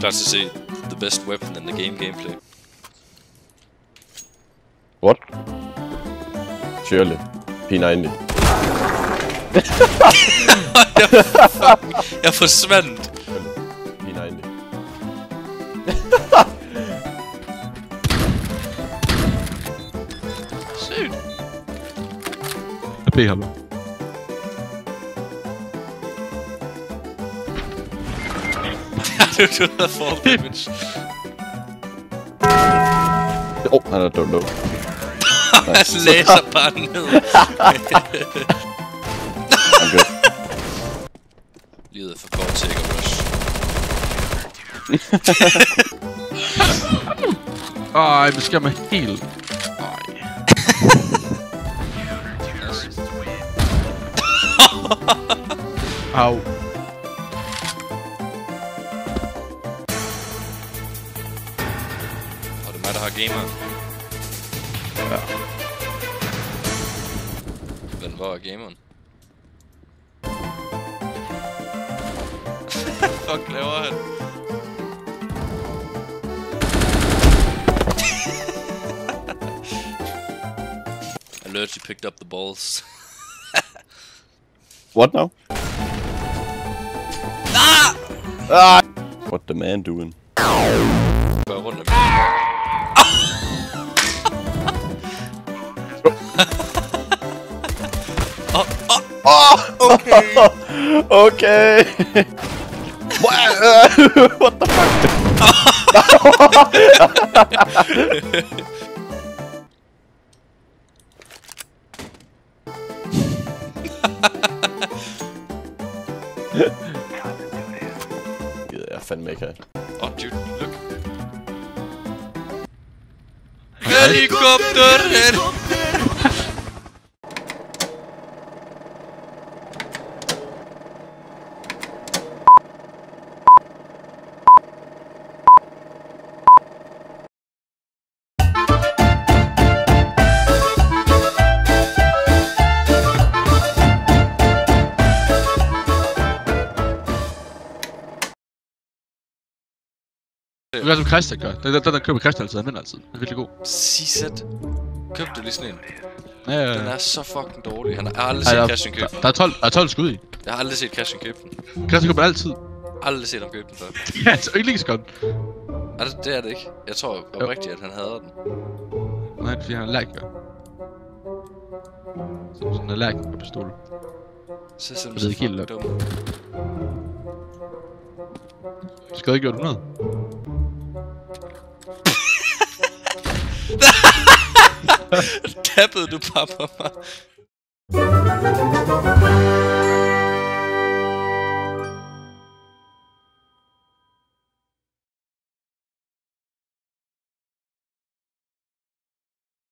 Klar to at se the best weapon in the game gameplay. What? Surely. P90. Jeg er forsvandt! P90. Sygt! Jeg beder ham. Du, du havde fall damage. Åh, oh, han er dum dum. Han læser bare ned. I'm good. Livet er for kort til ikke at rush. Ej, det skal man helt... Ej. Au. Og det mig, der har gamer. Ja. Men hvor er gameren? Fuck laver han? Alert, you picked up the balls. What now? Ah! ah! What the man doing? Gør rundt om Oh! Okay. What? what the fuck? Gider jeg fandme ikke have. Oh, dude, look. Helikopteren! Du gør som Christian gør. Den, den, den der køber Christian altid, han vinder altid. Den er virkelig god. Sisset. Køb du lige sådan en? Ja, ja, Den ja. er så fucking dårlig. Han har aldrig Ej, set der, Christian købe der, den. der, er 12, der er 12 skud i. Jeg har aldrig set Christian købe den. Christian køber altid. Aldrig set ham købe den før. Ja, så yndlingsgun. Er det, det er det ikke. Jeg tror oprigtigt, at han hader den. Nej, det er fordi han er allergiker. Så sådan en allergiker pistol. Så er ikke helt fucking dum. Du skal ikke gjort 100. Tappede du bare på mig?